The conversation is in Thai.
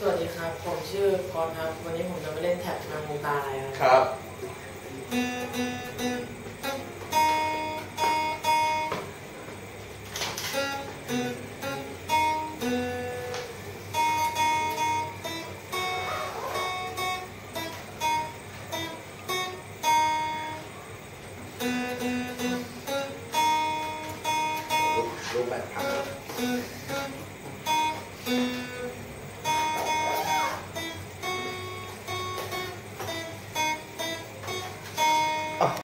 สวัสดีครับ ผมชื่อพรครับ วันนี้ผมจะมาเล่นแท็บนางงูตายครับ รูปแบบครับ Oh.